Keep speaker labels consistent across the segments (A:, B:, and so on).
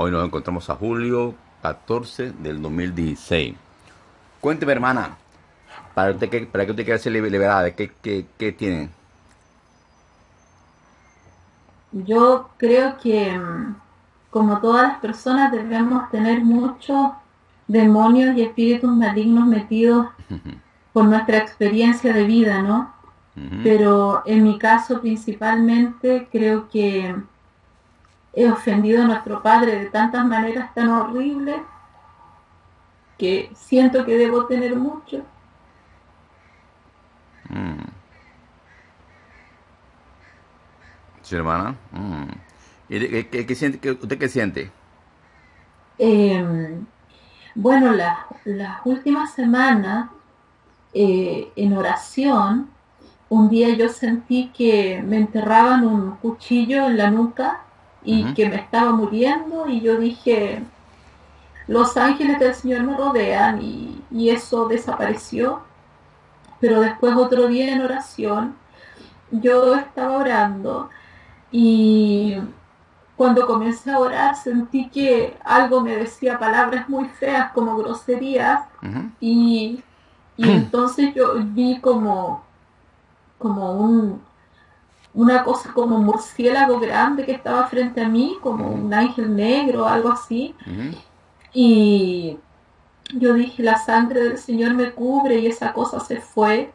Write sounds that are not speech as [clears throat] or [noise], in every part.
A: Hoy nos encontramos a julio 14 del 2016. Cuénteme, hermana, para, usted, que, para que usted quiera ser liberada, ¿qué, qué, qué tiene?
B: Yo creo que, mm, como todas las personas, debemos tener muchos demonios y espíritus malignos metidos [laughs] por nuestra experiencia de vida, ¿no? Pero en mi caso principalmente creo que he ofendido a nuestro Padre de tantas maneras tan horribles que siento que debo tener mucho.
A: Mm. ¿Sí, hermana? Mm. ¿Y qué, siente, usted qué siente?
B: Em, bueno, las últimas semanas eh, en oración, un día yo sentí que me enterraban un cuchillo en la nuca y que me estaba muriendo y yo dije, los ángeles del Señor me rodean y, y eso desapareció. Pero después otro día en oración, yo estaba orando y cuando comencé a orar sentí que algo me decía palabras muy feas como groserías. Y, [clears throat] entonces yo vi como, como un, una cosa como un murciélago grande que estaba frente a mí, como un ángel negro o algo así. Y yo dije, la sangre del Señor me cubre y esa cosa se fue.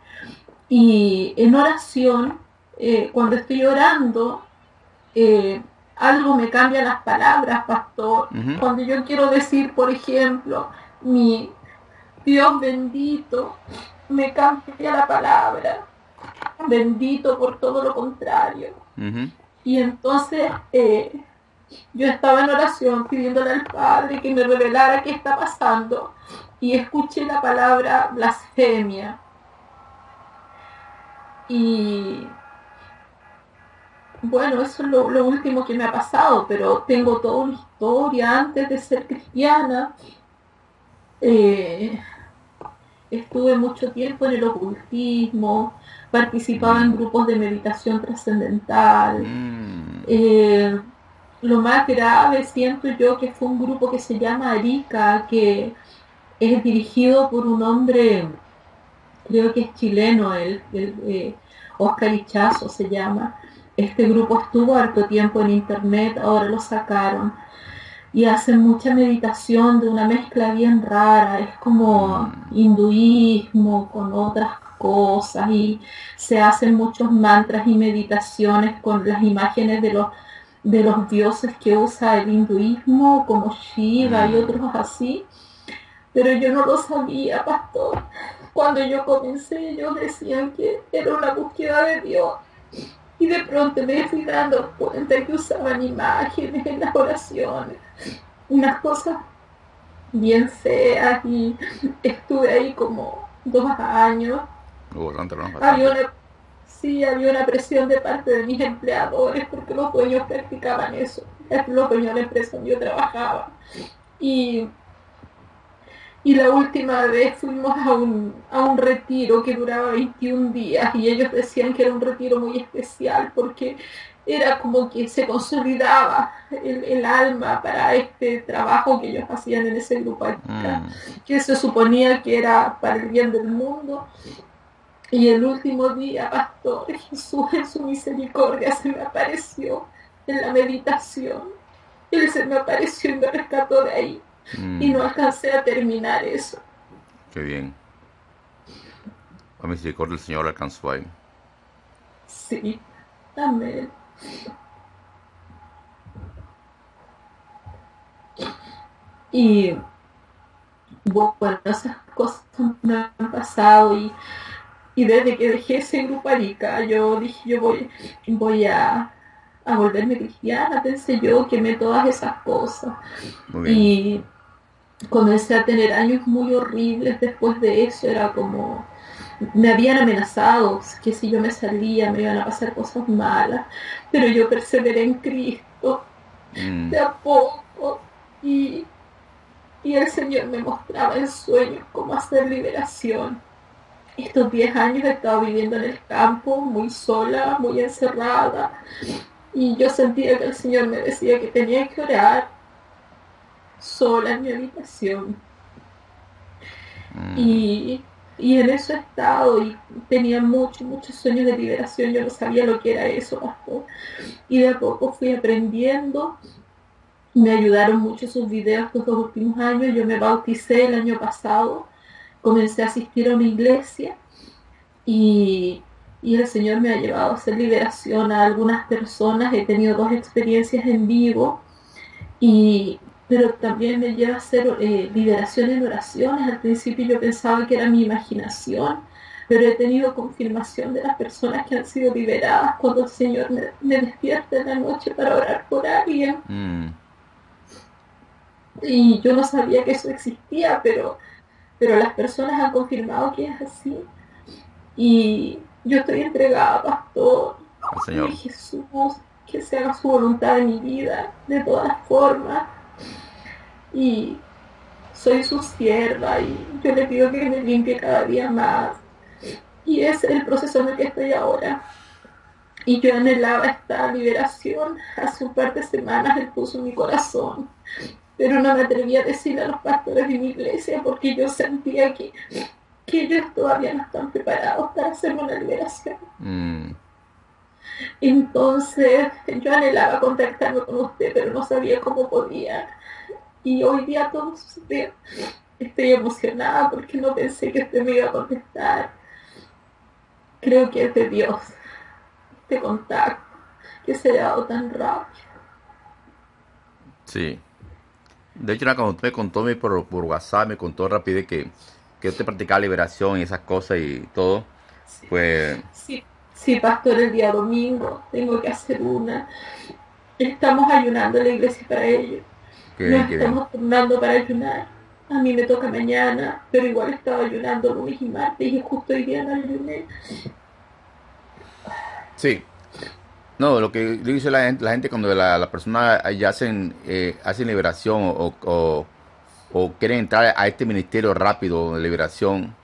B: Y en oración, eh, cuando estoy orando, eh, algo me cambia las palabras, pastor. Cuando yo quiero decir, por ejemplo, mi Dios bendito, me cambia la palabra. Bendito por todo lo contrario. Y entonces eh, yo estaba en oración pidiéndole al Padre que me revelara qué está pasando y escuché la palabra blasfemia. Y bueno, eso es lo, último que me ha pasado, pero tengo toda una historia antes de ser cristiana. Eh, estuve mucho tiempo en el ocultismo, participaba en grupos de meditación trascendental. Mm. Eh, lo más grave siento yo que fue un grupo que se llama Arica, que es dirigido por un hombre, creo que es chileno, el, eh, Oscar Ichazo se llama este grupo estuvo harto tiempo en internet, ahora lo sacaron. Y hacen mucha meditación de una mezcla bien rara, es como hinduismo con otras cosas y se hacen muchos mantras y meditaciones con las imágenes de los de los dioses que usa el hinduismo como Shiva y otros así. Pero yo no lo sabía, pastor. Cuando yo comencé, ellos decían que era una búsqueda de Dios. Y de pronto me fui dando cuenta que usaban imágenes en las oraciones, unas cosas bien feas y estuve ahí como dos años. había una, sí, había una presión de parte de mis empleadores porque los dueños practicaban eso, los dueños de la empresa donde yo trabajaba. Y y la última vez fuimos a un, a un retiro que duraba 21 días y ellos decían que era un retiro muy especial porque era como que se consolidaba el, alma para este trabajo que ellos hacían en ese grupo, mm. que se suponía que era para el bien del mundo. Y el último día, Pastor Jesús en su misericordia se me apareció en la meditación. Él se me apareció y me rescató de ahí. Y no alcancé a terminar eso.
A: Qué bien. A misericordia el Señor alcanzó ahí.
B: Sí, amén. Y bueno, esas cosas me han pasado y, y desde que dejé ese grupo Arica, yo dije, yo voy, voy a a volverme cristiana, pensé yo, quemé todas esas cosas. Y comencé a tener años muy horribles después de eso, era como, me habían amenazado que si yo me salía me iban a pasar cosas malas, pero yo perseveré en Cristo mm. de a poco y, y el Señor me mostraba en sueños cómo hacer liberación. Estos 10 años he estado viviendo en el campo, muy sola, muy encerrada, y yo sentía que el Señor me decía que tenía que orar sola en mi habitación. Y, y, en eso he estado y tenía muchos, muchos sueños de liberación. Yo no sabía lo que era eso. Y de a poco fui aprendiendo. Me ayudaron mucho sus videos estos dos últimos años. Yo me bauticé el año pasado. Comencé a asistir a una iglesia y, y el Señor me ha llevado a hacer liberación a algunas personas. He tenido dos experiencias en vivo y, pero también me lleva a hacer eh, liberación en oraciones. Al principio yo pensaba que era mi imaginación, pero he tenido confirmación de las personas que han sido liberadas cuando el Señor me, despierta en la noche para orar por alguien. Mm. Y yo no sabía que eso existía, pero, pero las personas han confirmado que es así. Y yo estoy entregada, pastor. Señor. Jesús, que se haga su voluntad en mi vida, de todas formas y soy su sierva y yo le pido que me limpie cada día más. Y es el proceso en el que estoy ahora. Y yo anhelaba esta liberación. Hace un par de semanas él puso mi corazón. Pero no me atreví a decirle a los pastores de mi iglesia porque yo sentía que, que ellos todavía no están preparados para hacerme una liberación. Mm. Entonces yo anhelaba contactarme con usted, pero no sabía cómo podía. Y hoy día todo sucedió. Estoy emocionada porque no pensé que usted me iba a contestar. Creo que es de Dios este contacto que se ha dado tan rápido.
A: Sí. De hecho, cuando usted me contó por, por WhatsApp, me contó rápido que, que usted practicaba liberación y esas cosas y todo, pues...
B: Sí, sí, pastor, el día domingo tengo que hacer una. Estamos ayunando en la iglesia para ello. Nos estamos turnando para ayunar. A mí me toca mañana, pero igual estaba ayunando lunes y martes y justo hoy día no ayuné.
A: Sí. No, lo que dice la gente, la gente cuando la, la persona ya hacen, eh, hacen liberación o, o, o, quieren entrar a este ministerio rápido de liberación,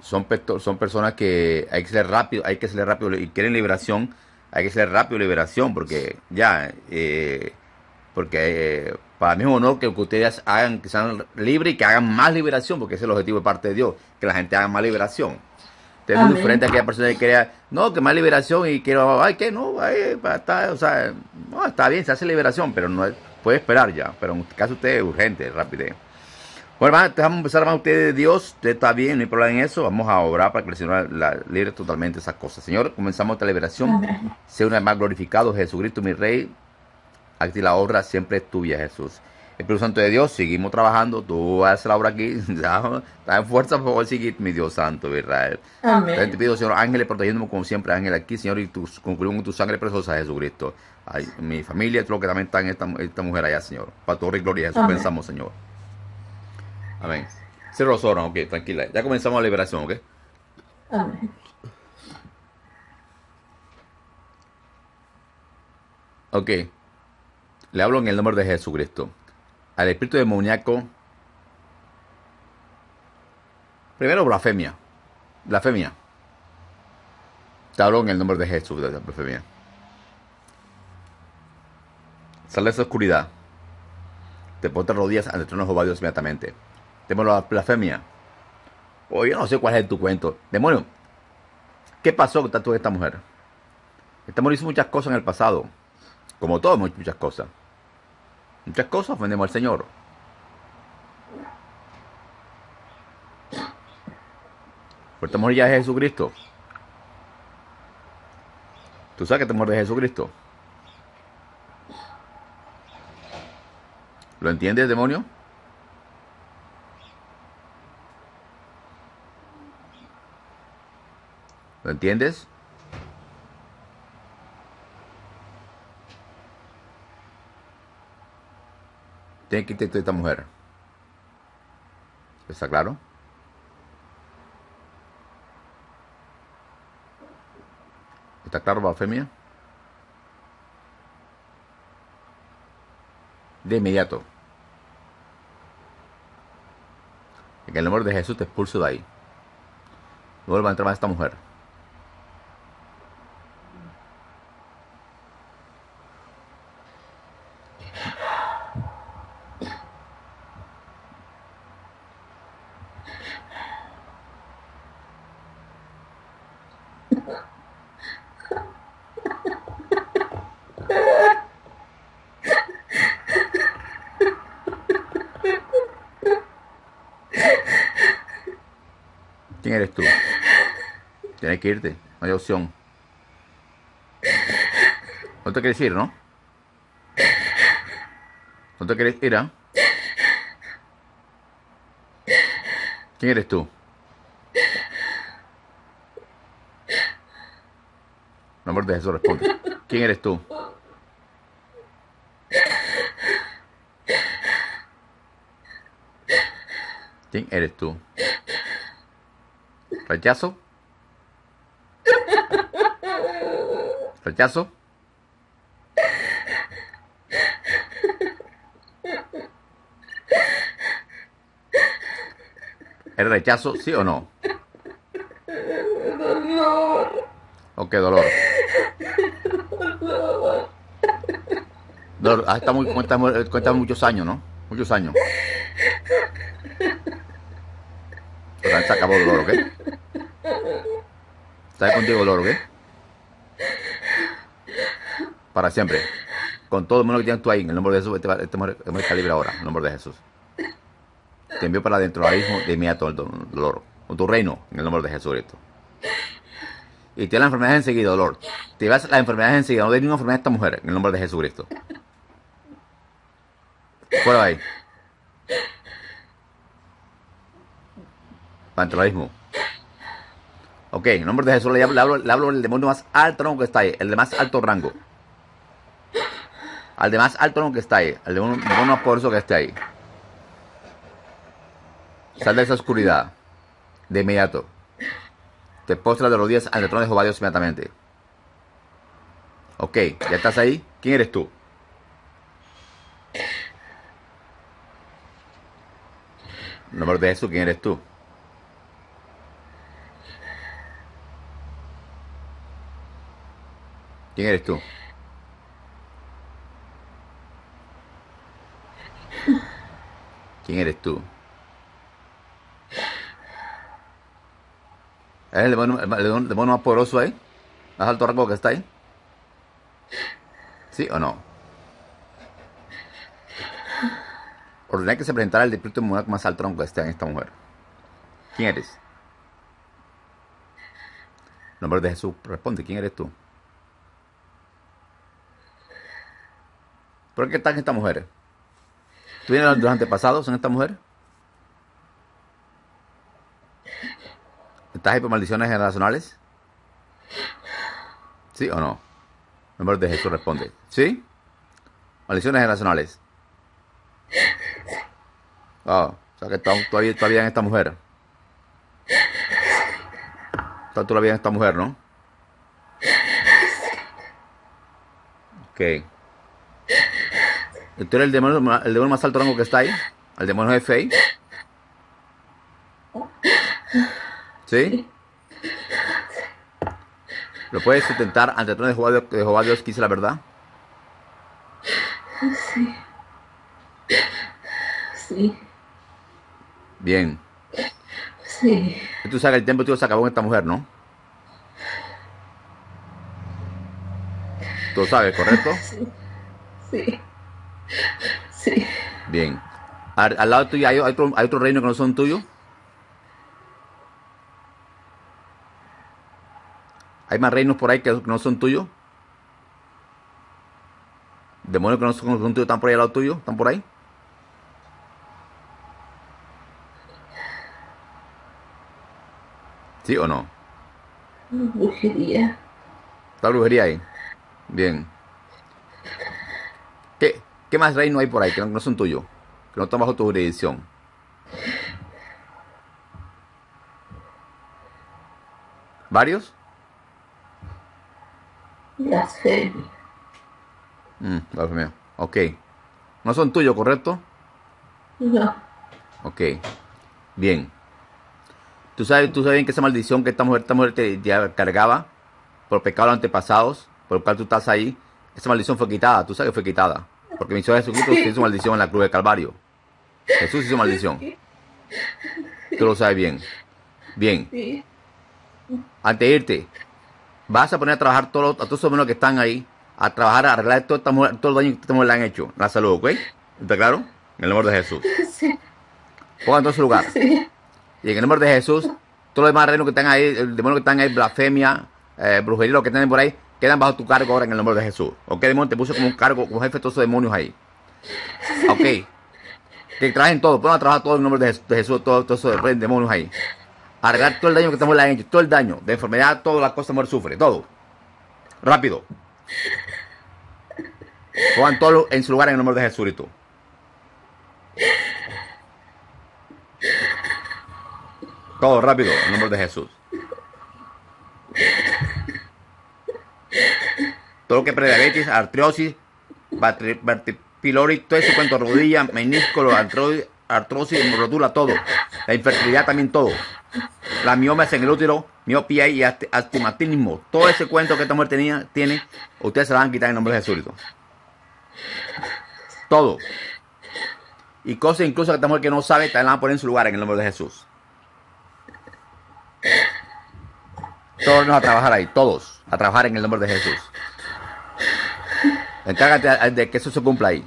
A: son, son personas que hay que ser rápido, hay que ser rápido y quieren liberación, hay que ser rápido liberación porque ya eh, porque eh, para mí es un honor que, ustedes hagan, que sean libres y que hagan más liberación, porque ese es el objetivo de parte de Dios, que la gente haga más liberación. Es muy diferente a aquella persona que crea, no, que más liberación y quiero, ay, que no, está, o sea, no, está bien, se hace liberación, pero no puede esperar ya. Pero en este caso usted es urgente, rápido. Bueno, hermano, vamos a empezar más usted de Dios, usted está bien, no hay problema en eso, vamos a obrar para que el Señor la, libre totalmente esas cosas. Señor, comenzamos esta liberación, sea una vez más glorificado Jesucristo, mi Rey, Aquí la obra siempre es tuya, Jesús. Espíritu Santo de Dios, seguimos trabajando. Tú haces la obra aquí. [laughs] Está en fuerza, por favor, seguir, mi Dios Santo Israel. Amén. Te pido, Señor, ángeles, protegiéndome como siempre, ángel aquí, Señor, y tu, concluimos con tu sangre preciosa, Jesucristo. Ay, mi familia, todo lo que también está en esta, esta mujer allá, Señor. Para tu gloria, Jesús, pensamos, Señor. Amén. Los ojos, ok, tranquila. Ya comenzamos la liberación, ok. Amén. Ok. Le hablo en el nombre de Jesucristo. Al espíritu demoníaco. Primero, blasfemia. Blasfemia. Te hablo en el nombre de Jesús de la blasfemia. Sal de esa oscuridad. Te pones rodillas ante el trono inmediatamente. Temor la blasfemia. Oye, yo no sé cuál es tu cuento. Demonio, ¿qué pasó con esta mujer? Esta mujer hizo muchas cosas en el pasado. Como todos, muchas cosas. Muchas cosas ofendemos al Señor. Por temor ya de Jesucristo. ¿Tú sabes que temor de Jesucristo? ¿Lo entiendes, demonio? ¿Lo entiendes? Tiene que irte esta mujer. ¿Está claro? ¿Está claro, blasfemia? De inmediato. En el nombre de Jesús te expulso de ahí. No vuelva a entrar más esta mujer. ¿Quién eres tú? Tienes que irte, no hay opción. No te quieres ir, ¿no? ¿No te quieres ir, ah? ¿Quién eres tú? Nombre de Jesús responde. ¿Quién eres tú? ¿Quién eres tú? ¿Rechazo? ¿Rechazo? ¿El rechazo, sí o no?
B: Dolor.
A: ¿O qué dolor? Dolor, ah, está muy, cuenta, cuenta muchos años, ¿no? Muchos años. Pero se acabó el dolor, ¿ok? ¿Estás contigo dolor, ok? Para siempre. Con todo el mundo que tienes tú ahí, en el nombre de Jesús, este, este este está libre ahora, en el nombre de Jesús. Te envío para adentro ahora mismo de inmediato el do- dolor. Con tu reino, en el nombre de Jesucristo. Y te da la enfermedad enseguida, dolor. Te vas las enfermedades enseguida. No de ninguna enfermedad a esta mujer, en el nombre de Jesucristo. Fuera ahí. Pantronismo. Ok, en nombre de Jesús le hablo, le hablo, le hablo al demonio más alto rango que está ahí, el de más alto rango. Al de más alto rango que está ahí, al demonio, demonio más poderoso que esté ahí. Sal de esa oscuridad. De inmediato. Te postras de rodillas ante el trono de Jehová Dios inmediatamente. Ok, ya estás ahí. ¿Quién eres tú? Nombre de Jesús, ¿quién eres tú? ¿Quién eres tú? ¿Quién eres tú? ¿Es el demonio, el más poderoso ahí? ¿Más alto rango que está ahí? ¿Sí o no? Ordené que se presentara el espíritu demoníaco más alto rango que esté en esta mujer. ¿Quién eres? En nombre de Jesús, responde, ¿quién eres tú? ¿Por qué están estas mujeres? ¿Tú vienes de los antepasados en esta mujer? ¿Estás ahí por maldiciones generacionales? ¿Sí o no? En nombre de Jesús responde. ¿Sí? Maldiciones generacionales. Ah, o sea que estás todavía, todavía en esta mujer. Estás todavía en esta mujer, ¿no? Ok. ¿Y ¿Tú eres el demonio, el demonio más alto rango que está ahí? ¿El demonio jefe ahí? ¿Sí? ¿Lo puedes sustentar ante el trono de Jehová, Dios- de Jehová Dios que dice la verdad?
B: Sí. Sí.
A: Bien.
B: Sí.
A: Tú sabes que el tiempo tuyo se acabó en esta mujer, ¿no? Tú sabes, ¿correcto?
B: Sí. Sí. Sí.
A: Bien. Al, al lado tuyo hay, hay otro, hay otro reino que no son tuyos. ¿Hay más reinos por ahí que no son tuyos? ¿Demonios que no son, son tuyos están por ahí al lado tuyo? ¿Están por ahí? ¿Sí o no?
B: Brujería.
A: ¿Está brujería ahí? Bien. ¿Qué, qué más reino hay por ahí que no, no son tuyos? Que no están bajo tu jurisdicción. ¿Varios?
B: Blasfemia.
A: Mm, Dios mío. Ok. No son tuyos, ¿correcto?
B: No.
A: Ok. Bien. ¿Tú sabes, tú sabes bien que esa maldición que esta mujer, esta mujer te, te cargaba por pecados antepasados, por el cual tú estás ahí, esa maldición fue quitada. Tú sabes que fue quitada. Porque mi Señor Jesucristo hizo maldición en la cruz del Calvario. Jesús hizo maldición. Tú lo sabes bien. Bien.
B: Sí.
A: Antes de irte, vas a poner a trabajar todos los- a todos esos hermanos que están ahí, a trabajar, a arreglar todo, esta mujer- todo el daño que esta mujer le han hecho. La salud, ¿ok? ¿Está claro? En el nombre de Jesús. [laughs]
B: Sí.
A: Pongan todo su lugar.
B: Sí.
A: Y en el nombre de Jesús, todos los demás reinos que están ahí, el demonio que están ahí, blasfemia, eh, brujería, lo que tienen por ahí, quedan bajo tu cargo ahora en el nombre de Jesús. Ok, demonio, te puse como un cargo, como jefe de todos esos demonios ahí. Ok. [laughs] Que trajen todo, pongan a trabajar todo en el nombre de Jesús, todos todo esos demonios ahí. Arreglar todo el daño que estamos hecho, todo el daño, de enfermedad, todas las cosas mujer sufre, todo. Rápido. Pongan todo en su lugar en el nombre de Jesús. Todo rápido, en el nombre de Jesús. Todo lo que es prediabetes, artrosis, pylori, todo ese cuento, rodilla, menisco, artrosis, artrosis, rotula, todo. La infertilidad también todo. La miomas en el útero, miopía y astigmatismo. Todo ese cuento que esta mujer tenía, tiene, ustedes se la van a quitar en nombre de Jesús. Todo. Y cosas incluso que esta mujer que no sabe, te la van a poner en su lugar en el nombre de Jesús. Todos a trabajar ahí, todos a trabajar en el nombre de Jesús. Encárgate de que eso se cumpla ahí.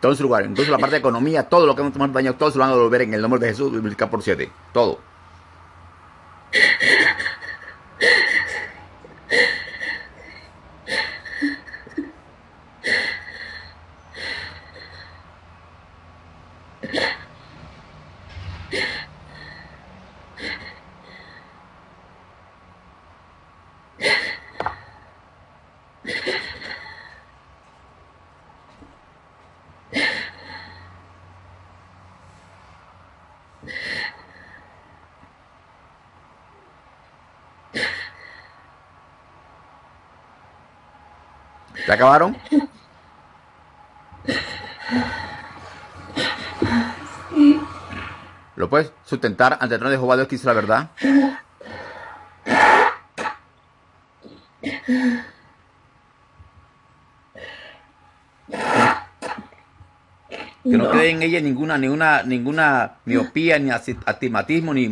A: Todo en su lugar. Entonces la parte de economía, todo lo que hemos daño, todo se lo van a devolver en el nombre de Jesús, multiplicar por siete. Todo. ¿Se acabaron? ¿Lo puedes sustentar ante el trono de Jehová Dios que dice la verdad? Que no, quede en ella ninguna, ninguna, ninguna miopía, ni astigmatismo, ni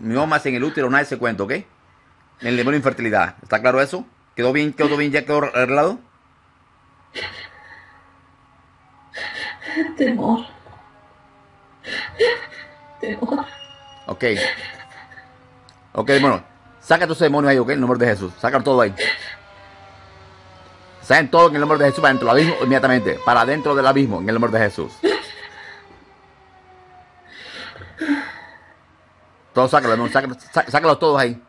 A: miomas en el útero, nada de ese cuento, ¿ok? En el demonio de infertilidad. ¿Está claro eso? ¿Quedó bien, quedó bien, ya quedó arreglado?
B: Temor. Temor.
A: Ok. Ok, demonio. Saca tus demonios ahí, ok, en el nombre de Jesús. Saca todo ahí. Saquen todo en el nombre de Jesús para dentro del abismo inmediatamente. Para dentro del abismo en el nombre de Jesús. Todos sácalo, sácalo, sácalo todos ahí.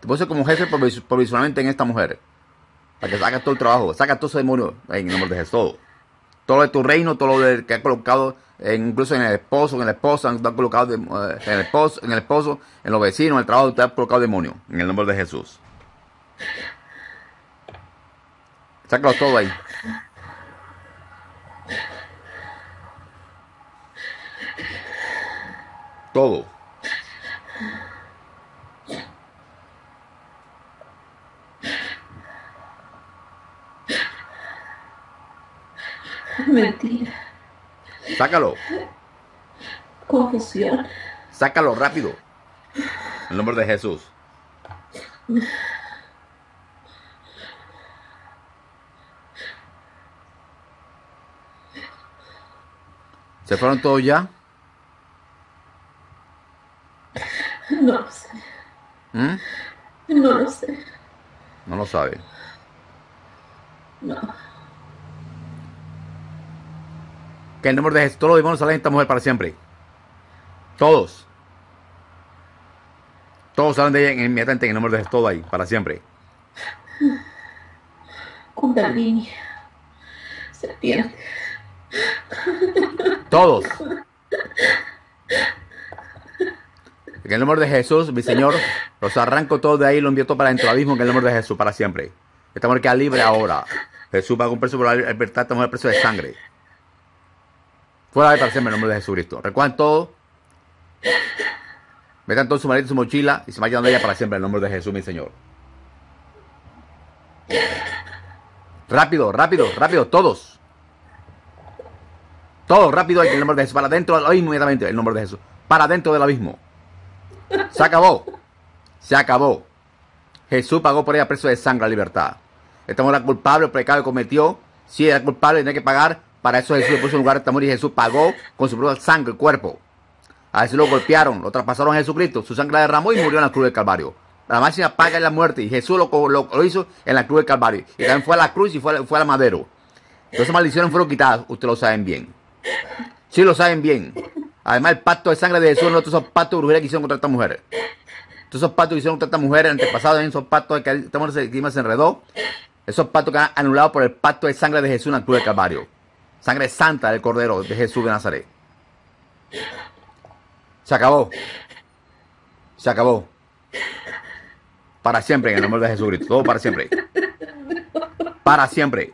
A: Te puse como jefe provisionalmente en esta mujer. Para que saques todo el trabajo. Saca todo ese demonio en el nombre de Jesús. Todo lo de tu reino, todo lo que has colocado, incluso en el esposo, en la esposa, te has colocado eh, en, el esposo, en el esposo, en los vecinos, en el trabajo, te has colocado demonio. En el nombre de Jesús. Sácalo todo ahí. Todo.
B: Mentira.
A: Sácalo.
B: Confusión.
A: Sácalo rápido. En el nombre de Jesús. ¿Se fueron todos ya?
B: No lo sé.
A: ¿Mm?
B: No lo sé.
A: No lo sabe.
B: No.
A: Que en el nombre de Jesús, todos los demonios salen de esta mujer para siempre. Todos. Todos salen de ella inmediatamente en el nombre de Jesús, todo ahí, para siempre.
B: Kundalini. Serpiente.
A: Todos. En el nombre de Jesús, mi Señor, los arranco todos de ahí y los envío todo para dentro del abismo en el nombre de Jesús, para siempre. Esta mujer queda libre ahora. Jesús va a un precio por la libertad, esta mujer precio de sangre. Fuera de en el nombre de Jesucristo. Recuerden todo. Metan todo su maleta, su mochila y se vayan de ella para siempre en el nombre de Jesús, mi Señor. Rápido, rápido, rápido, todos. Todo rápido en el nombre de Jesús. Para dentro del abismo inmediatamente. El nombre de Jesús. Para dentro del abismo. Se acabó. Se acabó. Jesús pagó por ella precio de sangre la libertad. Esta mujer era culpable, el pecado que cometió. Si era culpable, tenía que pagar. Para eso Jesús le puso en lugar de mujer y Jesús pagó con su propia sangre el cuerpo. A Jesús lo golpearon, lo traspasaron a Jesucristo. Su sangre la derramó y murió en la cruz del Calvario. La máxima paga es la muerte. Y Jesús lo, hizo en la cruz del Calvario. Y también fue a la cruz y fue, a- al madero. Esas maldiciones fueron quitadas. Ustedes lo saben bien. Sí lo saben bien. Además, el pacto de sangre de Jesús no todos esos pactos de brujería que hicieron contra estas mujeres. Todos esos pactos que hicieron contra estas mujeres antepasados, esos pactos que esta mujer se enredó. Esos pactos que han anulado por el pacto de sangre de Jesús en la cruz del Calvario. Sangre santa del Cordero de Jesús de Nazaret. Se acabó. Se acabó. Para siempre en el nombre de Jesucristo. Todo para siempre. Para siempre.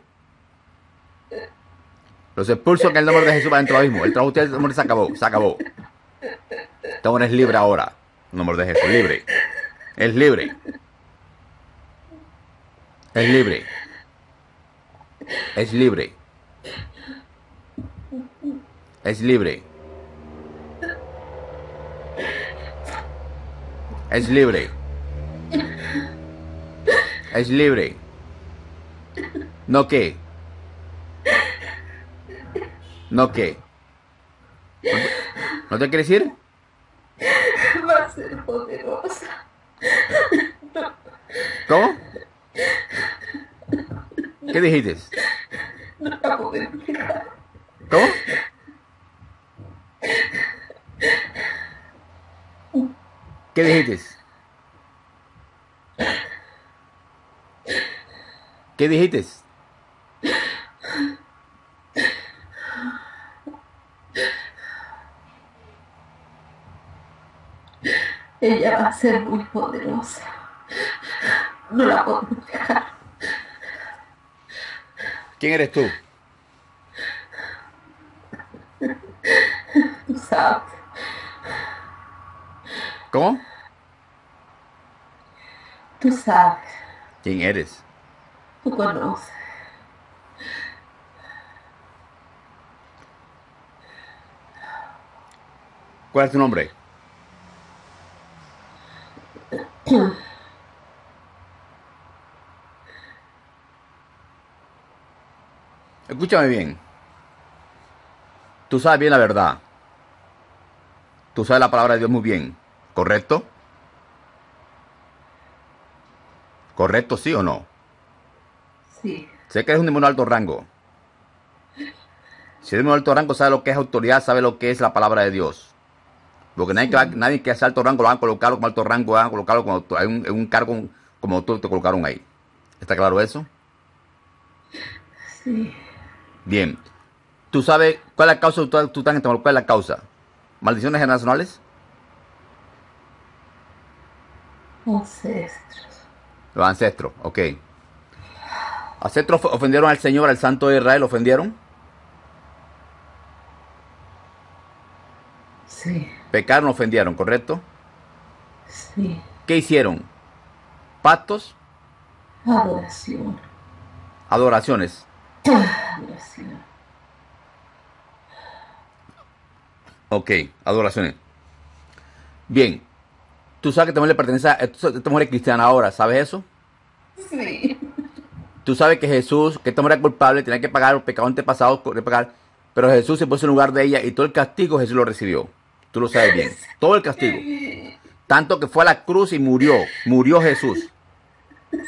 A: Los expulso en el nombre de Jesús para del mismo. El trabajo de ustedes se acabó. Se acabó. Este hombre es libre ahora. En el nombre de Jesús. Libre. Es libre. Es libre. Es libre. Es libre. Es libre. Es libre. ¿No qué? ¿No qué? ¿No te quieres ir?
B: Va a ser poderosa.
A: ¿Cómo? ¿Qué dijiste?
B: No la puedo explicar.
A: ¿Cómo? ¿Qué dijiste? ¿Qué dijiste?
B: Ella va a ser muy poderosa. No la podemos dejar.
A: ¿Quién eres tú? [laughs]
B: Tú sabes.
A: ¿Cómo?
B: Tú sabes.
A: ¿Quién eres?
B: Tú conoces.
A: ¿Cuál es tu nombre? [clears throat] Escúchame bien. Tú sabes bien la verdad. Tú sabes la palabra de Dios muy bien. ¿Correcto? ¿Correcto, sí o no?
B: Sí.
A: Sé que eres un demonio de alto rango. Si eres un alto rango, sabe lo que es autoridad, sabe lo que es la palabra de Dios. Porque nadie, que, va- nadie que hace alto rango lo van a colocar como alto rango, van a colocarlo como en un, cargo como tú te colocaron ahí. ¿Está claro eso?
B: Sí.
A: Bien. ¿Tú sabes cuál es la causa? Tú, tú estás en ¿Cuál es la causa? ¿Maldiciones generacionales?
B: Ancestros.
A: Los ancestros, ok. ¿Ancestros of- ofendieron al Señor, al Santo de Israel? ¿Ofendieron?
B: Sí.
A: Pecaron, ofendieron, ¿correcto?
B: Sí.
A: ¿Qué hicieron? Pactos,
B: Adoración.
A: adoraciones.
B: Adoración.
A: Ok, adoraciones. Bien. Tú sabes que esta mujer le pertenece a... Esta mujer es cristiana ahora, ¿sabes eso?
B: Sí.
A: Tú sabes que Jesús, que esta mujer es culpable, tenía que pagar los pecados antepasados, de pagar, pero Jesús se puso en lugar de ella y todo el castigo Jesús lo recibió. Tú lo sabes bien. [laughs] Todo el castigo. Tanto que fue a la cruz y murió. Murió Jesús.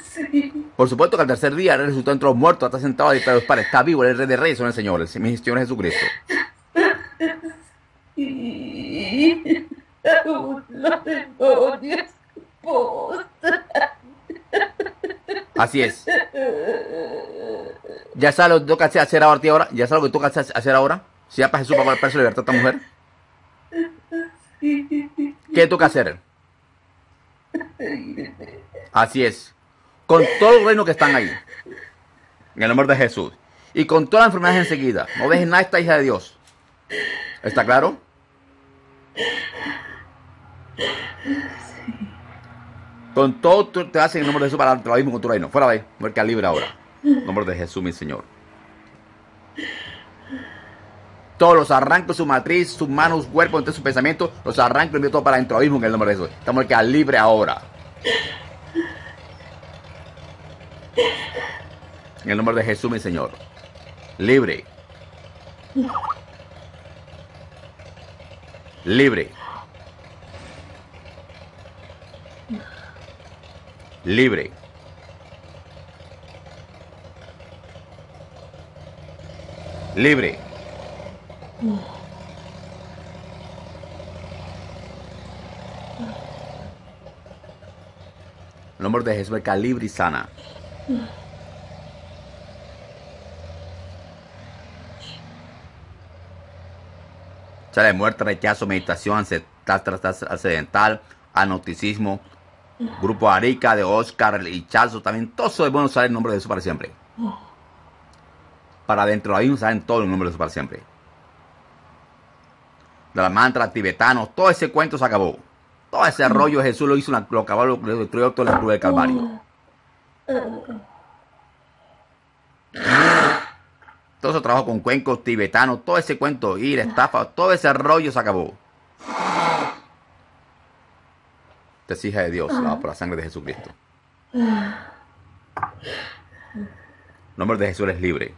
B: Sí.
A: Por supuesto que al tercer día resucitó entre los muertos, está sentado ahí para los padres, está vivo, el rey de reyes, son el Señor, el Señor Jesucristo.
B: Y aún los [laughs] demonios.
A: Así es. ¿Ya sabes lo que toca hacer ahora, tío, ahora? ¿Ya sabes lo que toca hacer ahora? Si ya para Jesús pagó el precio de libertad a esta mujer. ¿Qué toca hacer? Así es. Con todos los reinos que están ahí. En el nombre de Jesús. Y con todas las enfermedades enseguida. No dejes nada esta hija de Dios. ¿Está claro? Con todo te haces en el nombre de Jesús para el mismo con tu reino. Fuera de ahí. Muerte libre ahora. En nombre de Jesús, mi Señor. Todos los arranco su matriz, sus manos, su cuerpo, entre sus pensamientos, los arranco y todo para adentro mismo en el nombre de Jesús. Estamos quedar libre ahora. En el nombre de Jesús, mi Señor. Libre. Libre. Libre. Libre. Nombre de Jesús es libre y Sale muerte, rechazo, meditación, accidental, anoticismo, grupo Arica de Oscar y Chazo, también todo eso es bueno sale el nombre de Jesús para siempre. Para dentro de ahí salen todo el nombre de para siempre. De la mantra tibetano, todo ese cuento se acabó. Todo ese rollo Jesús lo hizo, lo acabó, lo destruyó todo el cruz del Calvario. Todo ese trabajo con cuencos tibetanos, todo ese cuento, ir, estafa, todo ese rollo se acabó. Te hija de Dios, por la sangre de Jesucristo. El nombre de Jesús es libre.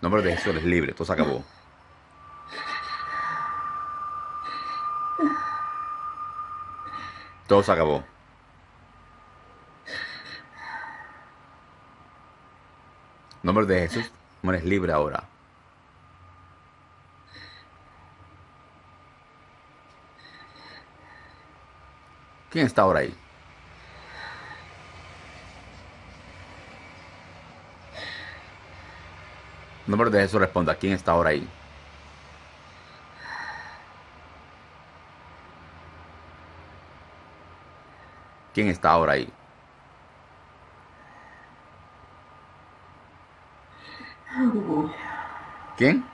A: Nombre de Jesús es libre, todo se acabó. Todo se acabó. Nombre de Jesús, no eres libre ahora. ¿Quién está ahora ahí? nombre de Jesús responda. ¿Quién está ahora ahí? ¿Quién está ahora ahí?
B: Orgullo.
A: ¿Quién?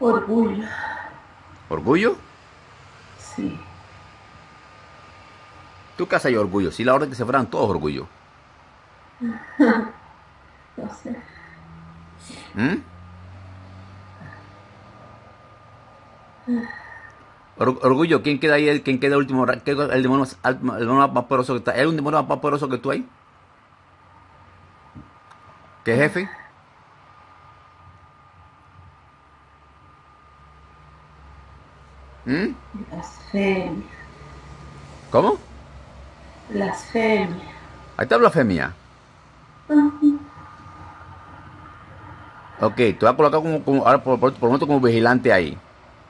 B: Orgullo.
A: ¿Orgullo?
B: Sí.
A: ¿Tú qué haces orgullo? Si la orden que se fueran todos orgullo. [laughs]
B: no sé.
A: ¿Mm? orgullo, ¿quién queda ahí? ¿Quién queda último? ¿El demonio, más, el demonio más poderoso que está? ¿Es un demonio más poderoso que tú ahí? ¿Qué jefe?
B: ¿Mm? Blasfemia.
A: ¿Cómo?
B: Blasfemia.
A: Ahí está blasfemia. Ok, te voy a colocar como, ahora por, por, momento como vigilante ahí.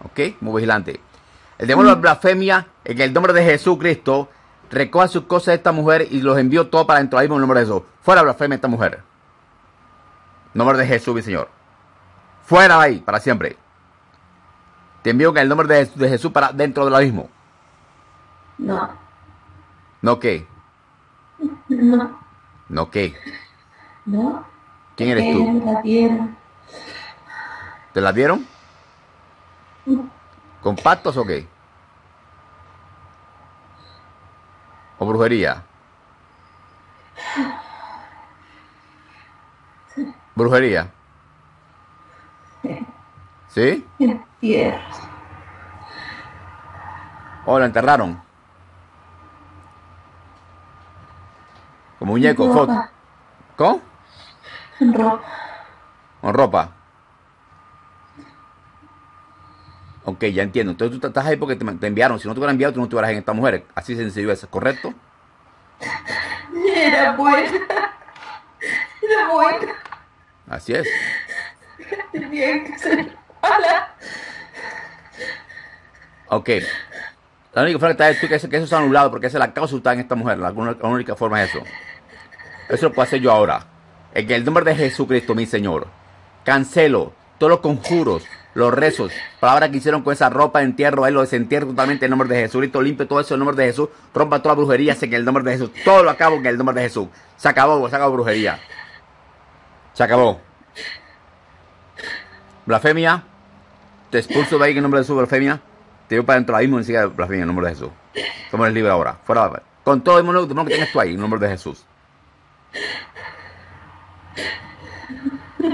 A: Ok, como vigilante. El demonio de blasfemia, en el nombre de Jesucristo, recoja sus cosas de esta mujer y los envió todo para dentro ahí en el nombre de Jesús. Fuera blasfemia esta mujer. nombre de Jesús, mi Señor. Fuera ahí, para siempre. Te envío en el nombre de, Jesús para dentro del abismo.
B: No.
A: ¿No qué?
B: No.
A: ¿No qué?
B: No.
A: ¿Quién eres tú?
B: Me la dieron.
A: ¿Te la dieron? ¿Con pactos o qué? ¿O brujería? ¿Brujería? ¿Sí?
B: Entierro.
A: ¿O la enterraron? Como muñeco, foto. ¿Cómo?
B: En ropa.
A: ¿Con ropa? Ok, ya entiendo. Entonces tú estás ahí porque te, enviaron. Si no te hubieran enviado, tú no estuvieras en esta mujer. Así sencillo es, ¿correcto?
B: Era buena. Era buena.
A: Así es.
B: Tenía que ser mala.
A: Ok. La única forma que está es que eso, se ha anulado porque esa es la causa en esta mujer. La, única forma es eso. Eso lo puedo hacer yo ahora. En el nombre de Jesucristo, mi Señor. Cancelo todos los conjuros, los rezos, palabras que hicieron con esa ropa de entierro, él lo desentierro totalmente en el nombre de Jesucristo, limpio todo eso en el nombre de Jesús, rompa toda brujería en el nombre de Jesús, todo lo acabo en el nombre de Jesús. Se acabó, se acabó brujería. Se acabó. Blasfemia, te expulso de ahí en el nombre de Jesús, blasfemia. Te llevo para dentro ahí mismo y sigue blasfemia en el nombre de Jesús. Somos libres ahora. Fuera, con todo el mundo que tengas tú ahí en el nombre de Jesús.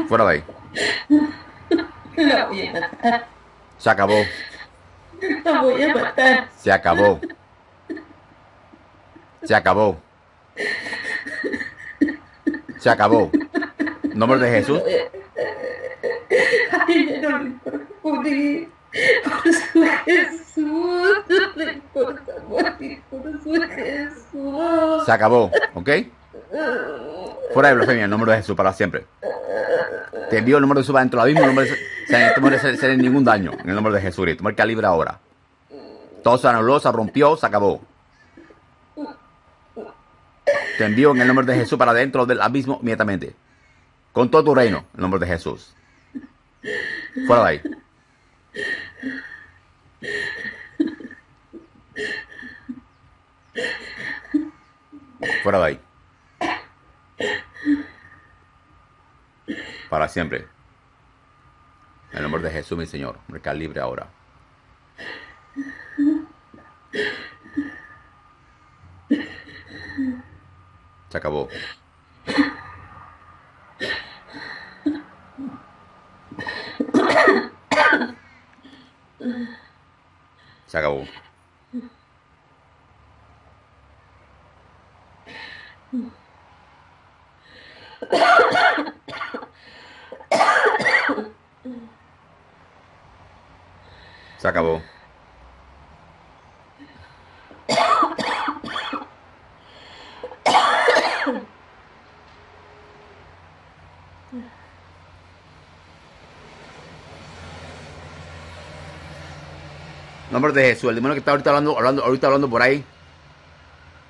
A: Fuera de ahí. Se acabó. Se acabó. Se acabó. Se acabó. Nombre de Jesús.
B: A ella no importa morir. Jesús. Jesús.
A: Se acabó. ¿Ok? Fuera de blasfemia, el nombre de Jesús para siempre. Te envío el nombre de Jesús para dentro del abismo. El nombre de Jesús. No ningún daño en el nombre de Jesucristo. Marca libre ahora. Todo se anuló, se rompió, se acabó. Te envío en el nombre de Jesús para dentro del abismo inmediatamente. Con todo tu reino, en el nombre de Jesús. Fuera de ahí. Fuera de ahí. Para siempre. En el nombre de Jesús, mi Señor. Mercado libre ahora. Se acabó. Se acabó. Se acabó. Nombre de Jesús, el demonio que está ahorita hablando, hablando, ahorita hablando por ahí.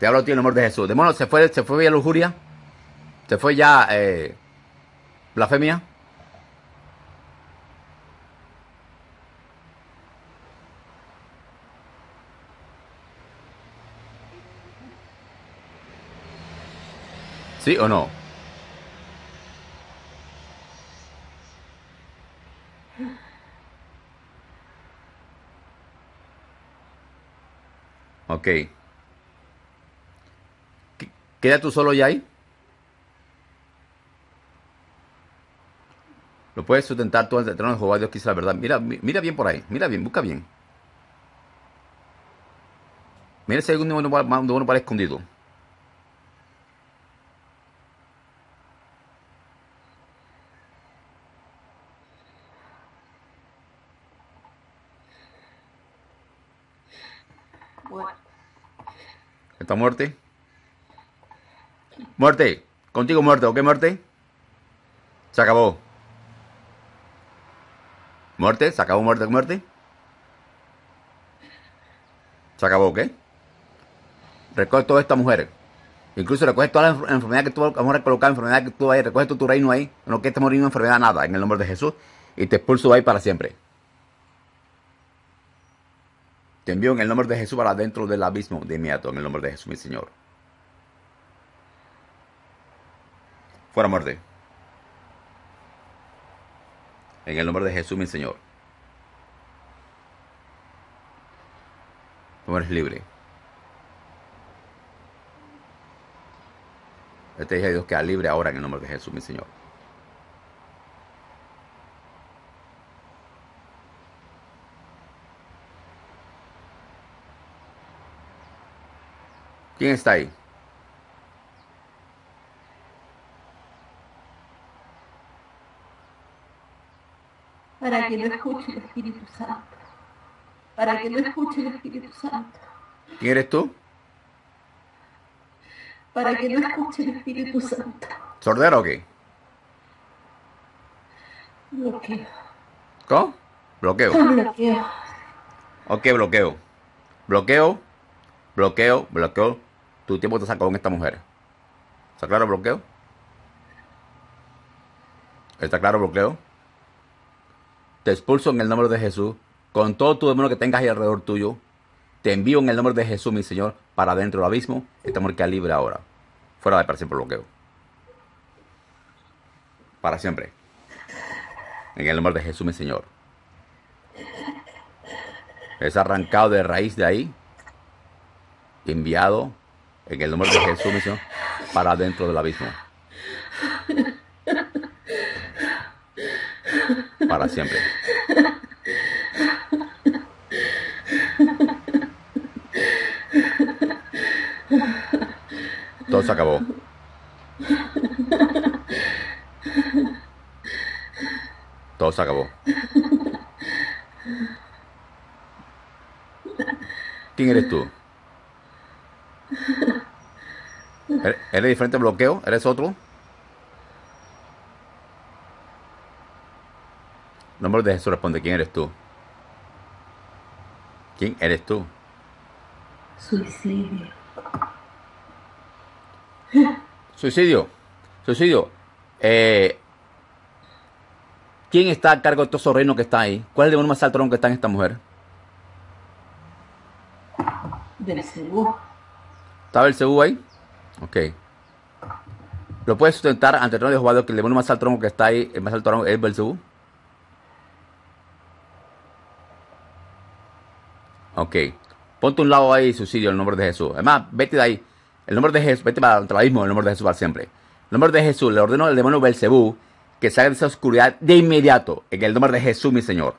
A: Te hablo a ti en nombre de Jesús. Demonio, se fue, se fue ya lujuria. Se fue ya eh, blasfemia. ¿Sí o no? Ok. Qu- ¿Queda tú solo ya ahí? Lo puedes sustentar tú ante el trono de Jehová, Dios que dice la verdad. Mira, mi- mira bien por ahí, mira bien, busca bien. Mira si hay algún demonio para, un demonio para escondido. ¿Está muerte? Muerte. Contigo muerte, ¿ok, muerte? Se acabó. Muerte, se acabó muerte, muerte. Se acabó, ¿ok? Recoge todas estas mujeres. Incluso recoge todas las enfer- enfermedades que tú vamos a colocar, enfermedades que tú ahí, recoge tu reino ahí. No estés muriendo de enfermedad, nada, en el nombre de Jesús. Y te expulso ahí para siempre. Te envío en el nombre de Jesús para dentro del abismo de inmediato, en el nombre de Jesús, mi Señor. Fuera muerte. En el nombre de Jesús, mi Señor. Tú eres libre. Este hija de Dios queda libre ahora en el nombre de Jesús, mi Señor. ¿Quién está ahí?
B: para que lo escuche el Espíritu Santo. Para que lo escuche el Espíritu Santo.
A: ¿Quién eres tú?
B: Para que lo escuche el Espíritu Santo.
A: ¿Sordero o qué?
B: Bloqueo.
A: ¿Cómo? Bloqueo.
B: Bloqueo.
A: Ok, bloqueo. Bloqueo. Bloqueo. Bloqueo. Tu tiempo te sacó con esta mujer. ¿Está claro bloqueo? ¿Está claro bloqueo? Te expulso en el nombre de Jesús. Con todo tu demonio que tengas ahí alrededor tuyo. Te envío en el nombre de Jesús, mi Señor, para adentro del abismo. Esta mujer queda libre ahora. Fuera de para siempre bloqueo. Para siempre. En el nombre de Jesús, mi Señor. Es arrancado de raíz de ahí. Enviado en el nombre de Jesús, para adentro del abismo. para siempre. Todo se acabó. Todo se acabó. ¿Quién eres tú? ¿Eres ¿Eres diferente bloqueo? ¿Eres otro? Nombre de Jesús responde, ¿quién eres tú? ¿Quién eres tú?
B: Suicidio.
A: Suicidio. Suicidio. Eh, ¿Quién está a cargo de todo esos reinos que está ahí? ¿Cuál es el demonio más alto que está en esta mujer?
B: Belcebú.
A: ¿Está el Cebú ahí? Ok. ¿Lo puedes sustentar ante el trono de Jehová que el demonio más alto que está ahí, el más alto rango es Belcebú? Ok. Ponte un lado ahí, suicidio, en el nombre de Jesús. Además, vete de ahí. El nombre de Jesús, vete para el trabajo, el nombre de Jesús para siempre. El nombre de Jesús, le ordeno al demonio Belcebú que salga de esa oscuridad de inmediato. En el nombre de Jesús, mi Señor.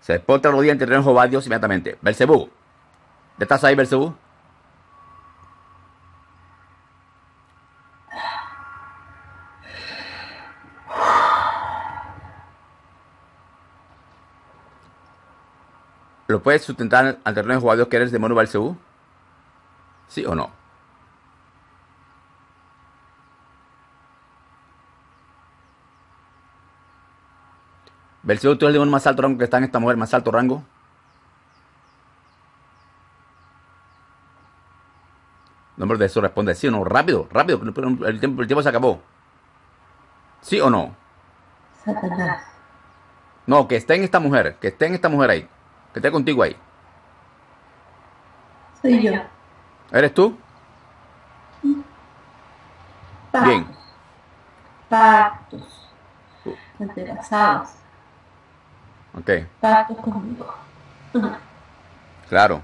A: Se ponte la rodilla ante el trono de Jehová, Dios, inmediatamente. Belcebú. ¿Estás ahí, Belcebú? ¿Lo puedes sustentar ante el trono de Dios, que eres demonio Belcebú? ¿Sí o no? Belcebú, tú eres el demonio más alto rango que está en esta mujer, más alto rango. Nombre de eso responde sí o no. Rápido, rápido. El tiempo, el tiempo se acabó. ¿Sí o no?
B: Satanás.
A: No, que esté en esta mujer. Que esté en esta mujer ahí. Que esté contigo ahí.
B: Soy yo.
A: ¿Eres tú?
B: Pactos.
A: Bien.
B: Pactos. Antepasados.
A: Ok,
B: Pactos conmigo.
A: claro.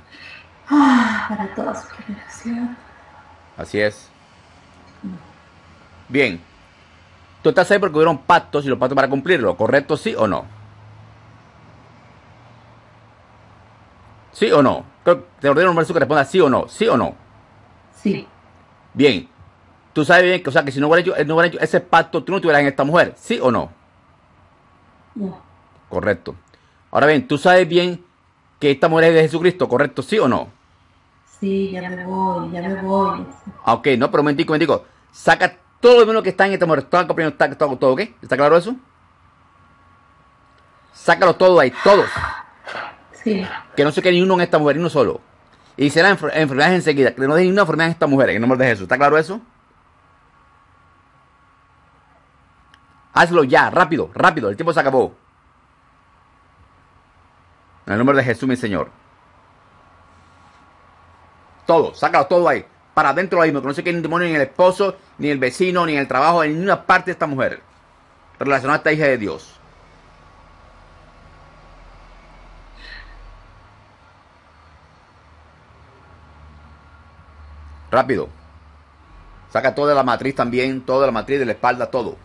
B: Ah, para toda su generación.
A: Así es. Bien. Tú estás ahí porque hubieron pactos y los pactos para cumplirlo. ¿Correcto, sí o no? ¿Sí o no? Te ordeno un verso que responda sí o no. ¿Sí o no?
B: Sí.
A: Bien. Tú sabes bien que, o sea, que si no hubieran hecho, no hubieran hecho ese pacto, tú no estuvieras en esta mujer. ¿Sí o no?
B: No.
A: Correcto. Ahora bien, tú sabes bien que esta mujer es de Jesucristo, ¿correcto? ¿Sí o no?
B: Sí, ya me voy, ya me voy.
A: Ah, Ok, no, pero un momentico, un momentico. Saca todo lo menos que está en esta mujer. Todo, todo, todo, ¿ok? ¿Está claro eso? Sácalo todo ahí, todos. Que no se quede ni uno en esta mujer, ni uno solo. Y será enfer- enfermedades enseguida. Que no deje ni una enfermedad en esta mujer, en el nombre de Jesús. ¿Está claro eso? Hazlo ya, rápido, rápido. El tiempo se acabó. En el nombre de Jesús, mi Señor. Todo, sácalo todo ahí. Para adentro ahí, que no se quede ni demonio ni el esposo, ni el vecino, ni el trabajo, en ninguna parte de esta mujer. Relacionada a esta hija de Dios. Rápido. Saca toda la matriz también, toda la matriz de la espalda, todo.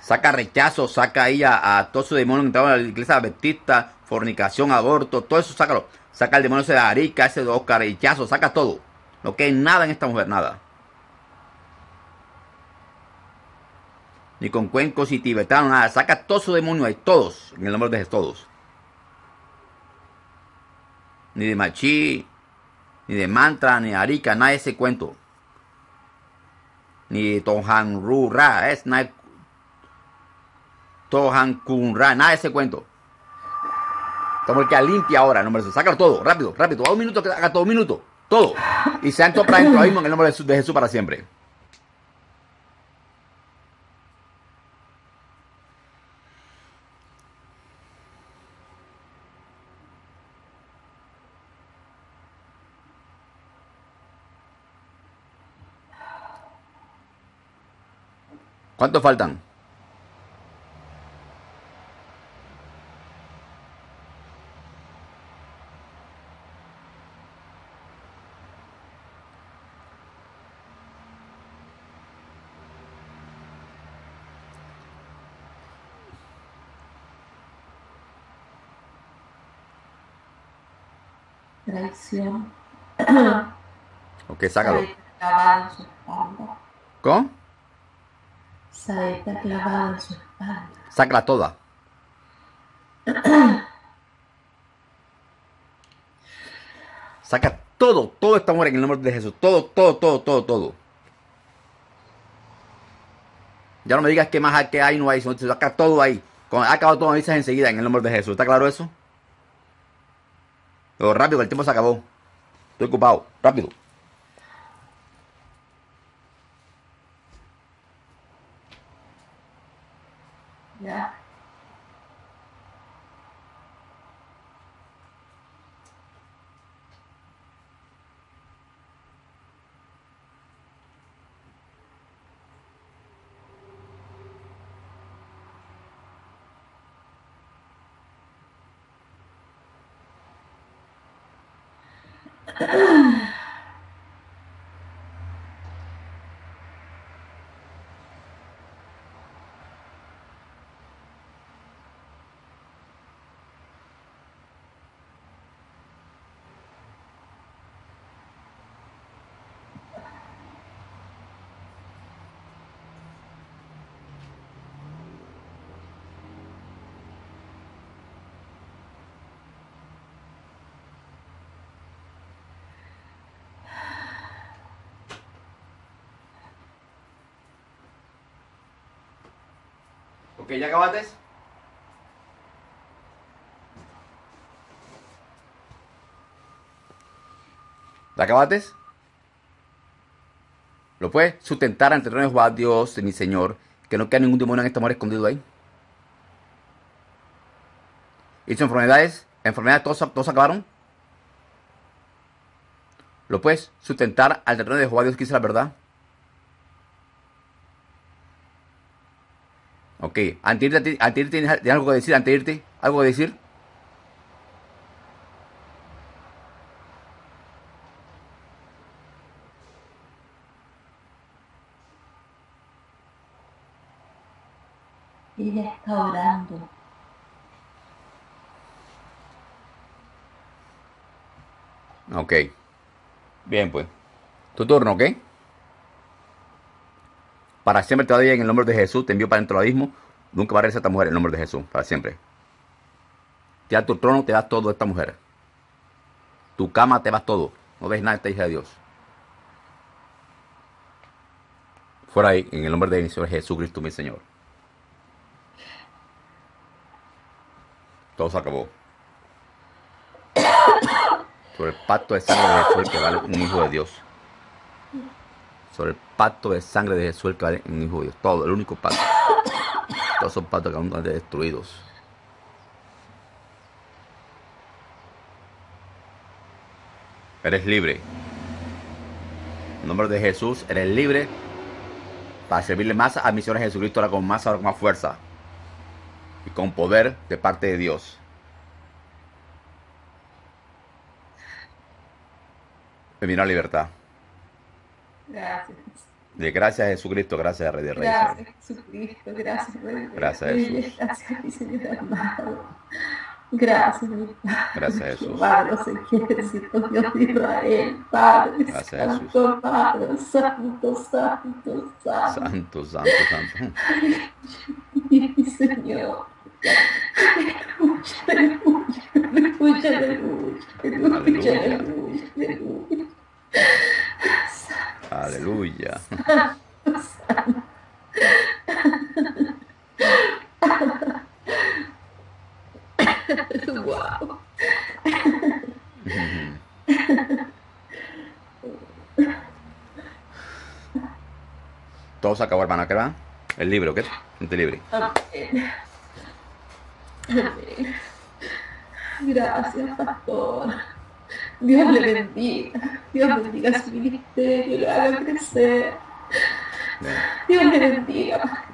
A: Saca rechazo, saca ahí a, a todo su demonio que entraba en la iglesia adventista, fornicación, aborto, todo eso sácalo. Saca el demonio ese de Arica, ese de Oscar, rechazo, saca todo. No que nada en esta mujer, nada. Ni con cuencos y tibetanos, nada. Saca todo su demonio ahí, todos, en el nombre de todos. Ni de Machi, ni de Mantra, ni de Arica, nada de ese cuento. Ni de Tohan Ru Ra, es nada. Tohan Kun Ra, nada de ese cuento. Estamos que limpia ahora, nombre de. Sácalo todo, rápido, rápido. A un minuto, haga todo un minuto. Todo. Y entró para adentro ahora mismo en el nombre de Jesús para siempre. ¿Cuántos faltan?
B: Traición.
A: Ok, sácalo. ¿Cómo?
B: Saeta
A: toda. Saca todo, todo esta mujer en el nombre de Jesús. Todo, todo, todo, todo, todo. Ya no me digas qué más que hay, no hay. que Saca todo ahí. Ha acabado todo, dices enseguida en el nombre de Jesús. ¿Está claro eso? Pero rápido, que el tiempo se acabó. Estoy ocupado. Rápido.
B: Ya. [clears throat]
A: Ok, ¿ya acabaste? ¿La acabaste? ¿Lo puedes sustentar ante de Jehová, Dios de mi Señor, que no queda ningún demonio en esta mujer escondido ahí? ¿Y sus enfermedades? ¿Enfermedades todos, todos acabaron? ¿Lo puedes sustentar al trono de Jehová, Dios que dice la verdad? Ok, antes de irte, antes de irte, ¿tienes tienes algo que decir? Antes de irte, ¿algo que decir?
B: Ella está orando.
A: Ok. Bien, pues. Tu turno, ¿ok? Para siempre te va a ir en el nombre de Jesús. Te envío para dentro del abismo. Nunca va a regresar esta mujer en el nombre de Jesús. Para siempre. Te da tu trono, te da todo esta mujer. Tu cama, te vas todo. No ves nada esta hija de Dios. Fuera ahí, en el nombre de Señor Jesucristo, mi Señor. Todo se acabó. Sobre el pacto de sangre de Jesús, que vale un hijo de Dios. Sobre el pacto de sangre de Jesús, el que vale un hijo de. Todo, el único pacto. Todos esos pactos que aún han destruidos. Eres libre. En nombre de Jesús, eres libre para servirle más a mi Señor Jesucristo ahora con más, ahora con más fuerza y con poder de parte de Dios. Terminó la libertad.
B: Gracias.
A: De gracias a Jesucristo, gracias a Rey de Reyes.
B: Gracias, Jesucristo. Gracias, Rey de
A: Gracias,
B: Reyes.
A: Jesús.
B: Gracias, mi Señor amado. Gracias, mi Padre.
A: Gracias, Jesús.
B: Jehová, los ejércitos, Dios Padre
A: Gracias,
B: Santo, Padre Santo, Santo, Santo.
A: Santo, santo, santo.
B: Mi Señor. Aleluya, aleluya, aleluya, aleluya, aleluya, aleluya.
A: Aleluya.
B: Wow.
A: Todo se acabó, hermana, ¿qué va? El libro, ¿qué? Gente libre.
B: Gracias, pastor. Dios le bendiga. Dios bendiga su ministerio, lo haga crecer. Dios le bendiga.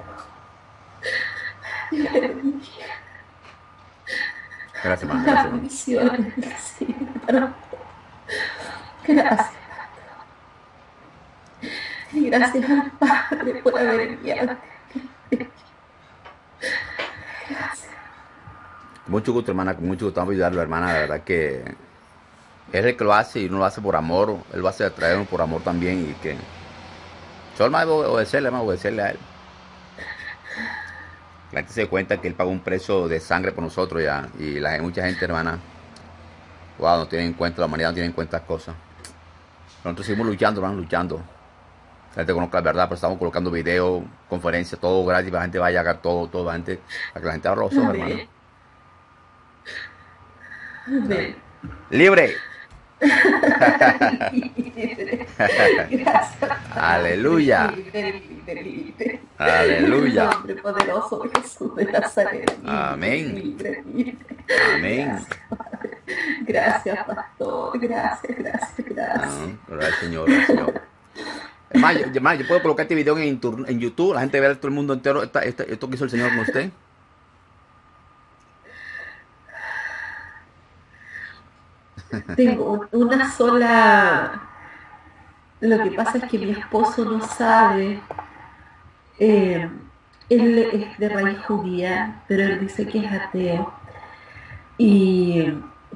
B: Dios le bendiga.
A: Gracias, hermana.
B: Las
A: Gracias,
B: bendiciones para. Gracias. Y gracias al Padre por haber enviado. Gracias.
A: Mucho gusto, hermana, con mucho gusto. Vamos a ayudarlo, hermana. La verdad que es el que lo hace y uno lo hace por amor. Él lo hace a traernos por amor también y que solo más obedecerle, más obedecerle a él. La gente se da cuenta que él pagó un precio de sangre por nosotros ya. Y la, mucha gente, hermana, wow, no tiene en cuenta, la humanidad no tiene en cuenta las cosas. Nosotros seguimos luchando, hermano, luchando. La gente conozca la verdad, pero estamos colocando videos, conferencias, todo gratis, para la gente vaya a todo, todo, la gente, para que la gente abra los ojos, hermano. Libre. [laughs] Aleluya. Aleluya.
B: nombre poderoso de Jesús de Nazaret.
A: Amén. Amén.
B: Gracias, pastor. Gracias, gracias, gracias.
A: gracias, Señor. Señor. Es más, yo, puedo colocar este video en, en YouTube, la gente ve todo el mundo entero esto que hizo el Señor con usted.
B: Tengo una sola... Lo que pasa es que mi esposo no sabe. Eh, él es de raíz judía, pero él dice que es ateo. Y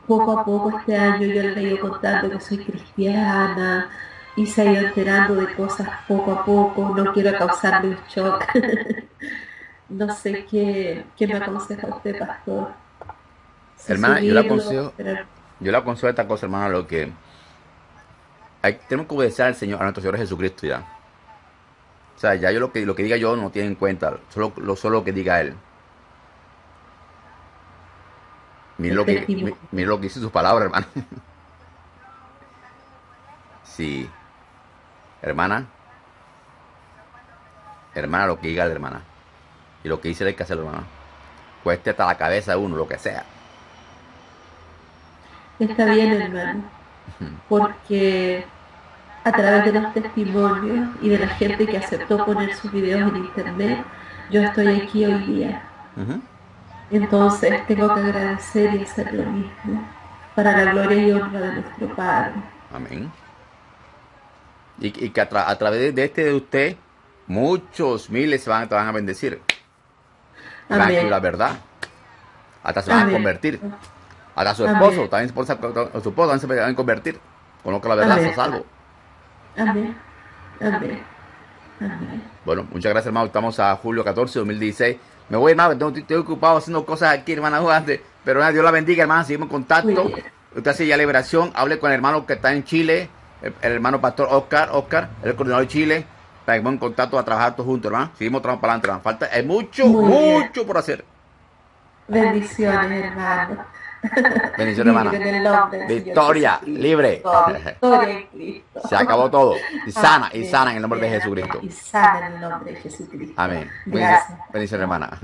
B: poco a poco este año yo le he ido contando que soy cristiana y se ha ido enterando de cosas poco a poco. No quiero causarle un shock. [laughs] no sé qué, qué me aconseja usted, pastor.
A: Hermana, yo le aconsejo... Yo le aconsejo esta cosa, hermano, lo que hay, tenemos que obedecer al Señor, a nuestro Señor Jesucristo ya. O sea, ya yo lo que, lo que diga yo no tiene en cuenta, solo lo, solo lo que diga Él. Mira lo, que, mira lo que dice su palabra, hermano. Sí. Hermana. Hermana, lo que diga la hermana. Y lo que dice hay que hacerlo, hermana. Cueste hasta la cabeza de uno, lo que sea.
B: Está bien, hermano, porque a través de los testimonios y de la gente que aceptó poner sus videos en internet, yo estoy aquí hoy día. Entonces tengo que agradecer y hacer lo mismo para la gloria y honra de nuestro Padre.
A: Amén. Y, que a, través de este de usted, muchos miles se van, te van a bendecir. Amén. La verdad. Hasta se van a convertir. A su esposo, también su esposo también se van a convertir. Conozca la verdad, se salvo.
B: Amén. Amén. Amén.
A: Bueno, muchas gracias, hermano. Estamos a julio 14, 2016. Me voy, hermano. Estoy, ocupado haciendo cosas aquí, hermana [laughs] Pero Dios la bendiga, hermano. Seguimos en contacto. Usted hace ya liberación. Hable con el hermano que está en Chile. El, hermano pastor Oscar. Oscar, el coordinador de Chile. Para que en contacto a trabajar todos juntos, hermano. Seguimos trabajando para adelante, hermano. Falta, hay mucho, mucho por hacer.
B: Bendiciones, hermano.
A: Bendiciones, hermana. Victoria, libre. Se acabó todo. Y sana, y sana en el nombre de Jesucristo.
B: Y sana en el nombre de Jesucristo.
A: Amén. Bendiciones, hermana.